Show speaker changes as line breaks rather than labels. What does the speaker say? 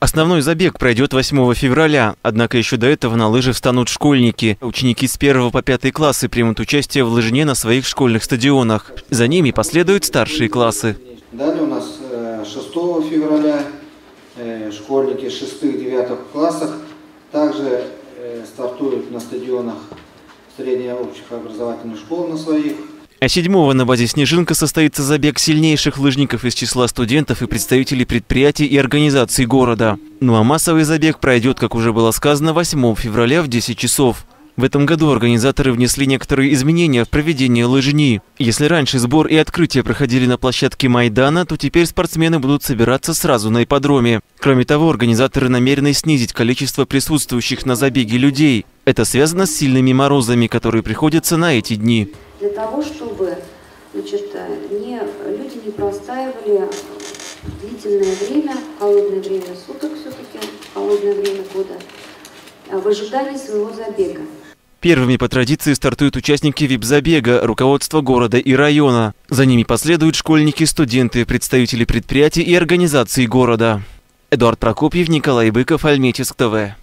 Основной забег пройдет 8 февраля, однако еще до этого на лыжи встанут школьники. Ученики с 1 по 5 классы примут участие в лыжне на своих школьных стадионах. За ними последуют старшие классы.
Далее у нас 6 февраля э, школьники 6-9 классах также э, стартуют на стадионах средних общих образовательных школ на своих.
А 7 на базе «Снежинка» состоится забег сильнейших лыжников из числа студентов и представителей предприятий и организаций города. Ну а массовый забег пройдет, как уже было сказано, 8 февраля в 10 часов. В этом году организаторы внесли некоторые изменения в проведение лыжни. Если раньше сбор и открытие проходили на площадке Майдана, то теперь спортсмены будут собираться сразу на ипподроме. Кроме того, организаторы намерены снизить количество присутствующих на забеге людей. Это связано с сильными морозами, которые приходятся на эти дни
для того, чтобы значит, не, люди не простаивали длительное время, холодное время суток все-таки, холодное время года, а в ожидании своего забега.
Первыми по традиции стартуют участники вип-забега, руководство города и района. За ними последуют школьники, студенты, представители предприятий и организаций города. Эдуард Прокопьев, Николай Быков, Альметьевск ТВ.